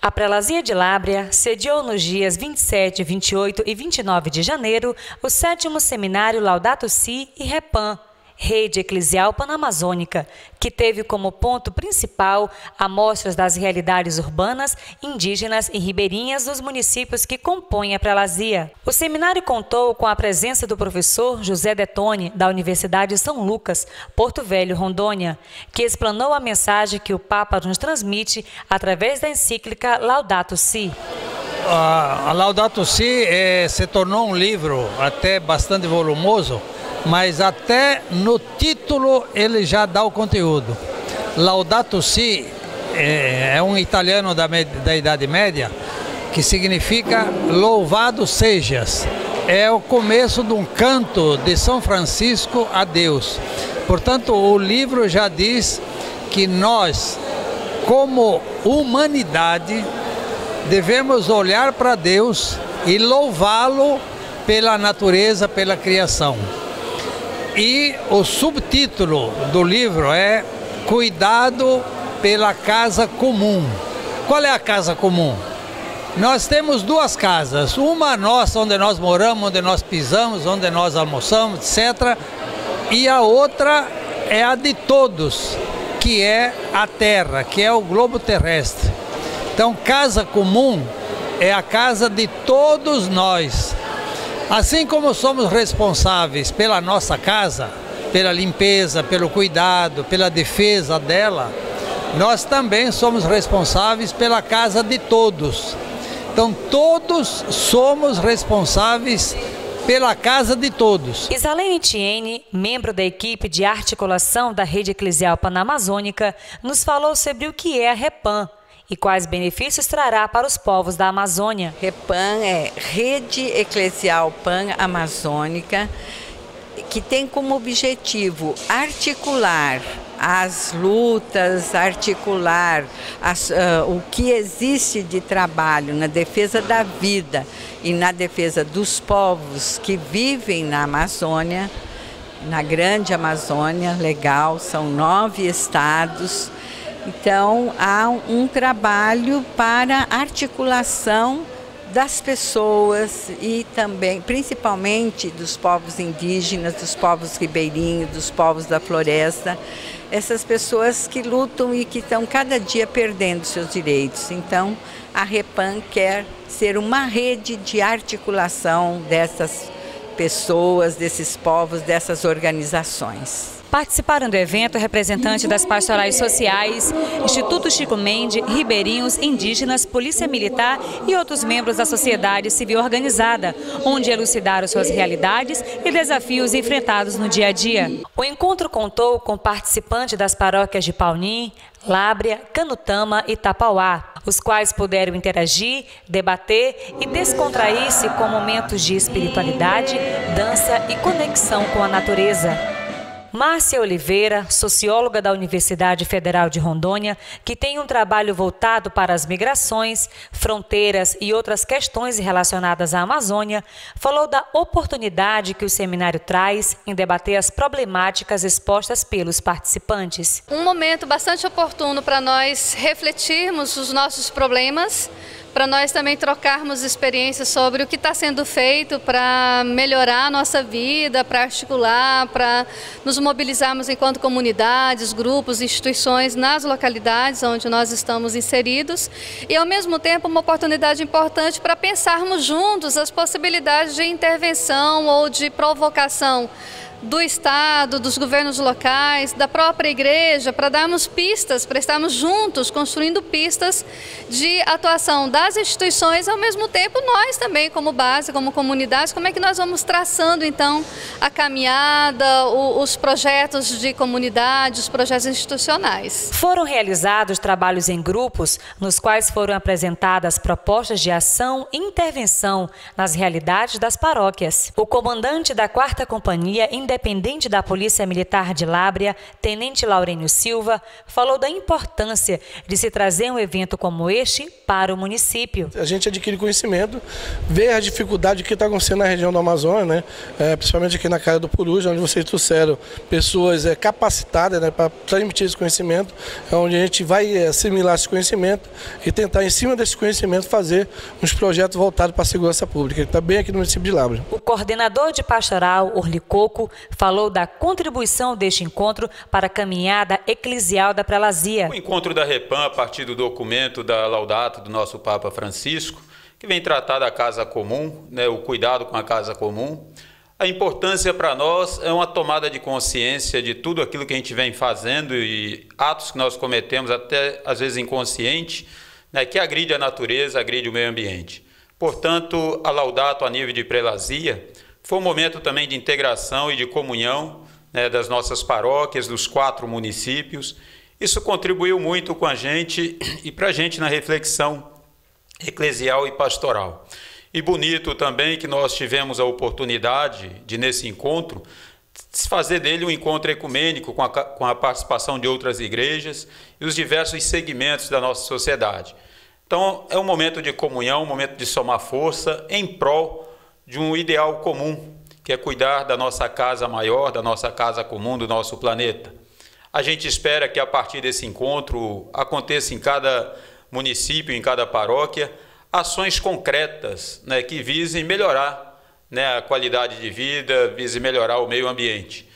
A Prelazia de Lábrea sediou nos dias 27, 28 e 29 de janeiro o sétimo seminário Laudato Si e Repam, Rede Eclesial Panamazônica, que teve como ponto principal amostras das realidades urbanas, indígenas e ribeirinhas dos municípios que compõem a prelazia. O seminário contou com a presença do professor José Detone, da Universidade São Lucas, Porto Velho, Rondônia, que explanou a mensagem que o Papa nos transmite através da encíclica Laudato Si. A, Laudato Si é, se tornou um livro até bastante volumoso, mas até no título ele já dá o conteúdo. Laudato Si é, é um italiano da, da Idade Média que significa louvado sejas. É o começo de um canto de São Francisco a Deus. Portanto, o livro já diz que nós, como humanidade, devemos olhar para Deus e louvá-lo pela natureza, pela criação. E o subtítulo do livro é Cuidado pela Casa Comum. Qual é a casa comum? Nós temos duas casas, uma nossa onde nós moramos, onde nós pisamos, onde nós almoçamos, etc. E a outra é a de todos, que é a Terra, que é o globo terrestre. Então, casa comum é a casa de todos nós. Assim como somos responsáveis pela nossa casa, pela limpeza, pelo cuidado, pela defesa dela, nós também somos responsáveis pela casa de todos. Então, todos somos responsáveis pela casa de todos. Isalene Tiene, membro da equipe de articulação da Rede Eclesial Panamazônica, nos falou sobre o que é a REPAM e quais benefícios trará para os povos da Amazônia. REPAN é Rede Eclesial Pan-Amazônica, que tem como objetivo articular as lutas, articular as, uh, o que existe de trabalho na defesa da vida e na defesa dos povos que vivem na Amazônia, na grande Amazônia, legal, são nove estados então, há um trabalho para articulação das pessoas e também, principalmente dos povos indígenas, dos povos ribeirinhos, dos povos da floresta, essas pessoas que lutam e que estão cada dia perdendo seus direitos. Então, a Repan quer ser uma rede de articulação dessas pessoas, desses povos, dessas organizações. Participaram do evento representantes das pastorais sociais, Instituto Chico Mendes, Ribeirinhos, Indígenas, Polícia Militar e outros membros da sociedade civil organizada, onde elucidaram suas realidades e desafios enfrentados no dia a dia. O encontro contou com participantes das paróquias de Paunim, Lábrea, Canutama e Tapauá, os quais puderam interagir, debater e descontrair-se com momentos de espiritualidade, dança e conexão com a natureza. Márcia Oliveira, socióloga da Universidade Federal de Rondônia, que tem um trabalho voltado para as migrações, fronteiras e outras questões relacionadas à Amazônia, falou da oportunidade que o seminário traz em debater as problemáticas expostas pelos participantes. Um momento bastante oportuno para nós refletirmos os nossos problemas para nós também trocarmos experiências sobre o que está sendo feito para melhorar a nossa vida, para articular, para nos mobilizarmos enquanto comunidades, grupos, instituições nas localidades onde nós estamos inseridos. E, ao mesmo tempo, uma oportunidade importante para pensarmos juntos as possibilidades de intervenção ou de provocação do Estado, dos governos locais, da própria igreja, para darmos pistas, para estarmos juntos construindo pistas de atuação das instituições, ao mesmo tempo nós também, como base, como comunidade, como é que nós vamos traçando então a caminhada, os projetos de comunidade, os projetos institucionais. Foram realizados trabalhos em grupos nos quais foram apresentadas propostas de ação e intervenção nas realidades das paróquias. O comandante da 4 Companhia superintendente da Polícia Militar de Lábrea, Tenente Laurênio Silva, falou da importância de se trazer um evento como este para o município. A gente adquire conhecimento, vê a dificuldade que está acontecendo na região do Amazônia, né? É, principalmente aqui na Caia do Puruja, onde vocês trouxeram pessoas é, capacitadas né, para transmitir esse conhecimento, é onde a gente vai é, assimilar esse conhecimento e tentar, em cima desse conhecimento, fazer uns projetos voltados para a segurança pública. Está bem aqui no município de Lábrea. O coordenador de pastoral, Orli Coco, falou da contribuição deste encontro para a caminhada eclesial da prelazia. O encontro da Repam, a partir do documento da Laudato do nosso Papa Francisco, que vem tratar da casa comum, né, o cuidado com a casa comum. A importância para nós é uma tomada de consciência de tudo aquilo que a gente vem fazendo e atos que nós cometemos, até às vezes inconsciente, né, que agride a natureza, agride o meio ambiente. Portanto, a Laudato a nível de prelazia foi um momento também de integração e de comunhão né, das nossas paróquias, dos quatro municípios. Isso contribuiu muito com a gente e para a gente na reflexão eclesial e pastoral. E bonito também que nós tivemos a oportunidade de, nesse encontro, fazer dele um encontro ecumênico com a, com a participação de outras igrejas e os diversos segmentos da nossa sociedade. Então, é um momento de comunhão, um momento de somar força em prol de um ideal comum, que é cuidar da nossa casa maior, da nossa casa comum, do nosso planeta. A gente espera que a partir desse encontro aconteça em cada município, em cada paróquia, ações concretas né, que visem melhorar né, a qualidade de vida, visem melhorar o meio ambiente.